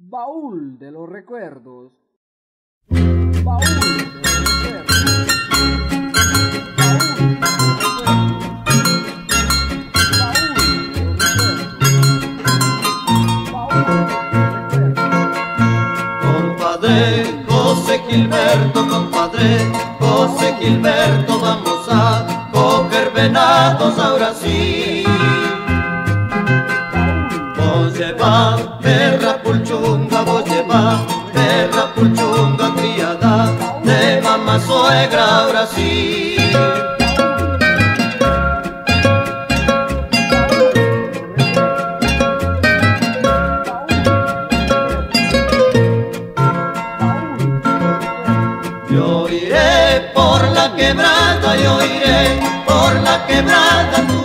Baúl de los recuerdos. Baúl de los recuerdos. Compadre José Gilberto, compadre José Gilberto, vamos a coger venados ahora sí va, perra pulchunga, boche va, perra pulchunga criada de mamá suegra Brasil. Yo iré por la quebrada, yo iré por la quebrada.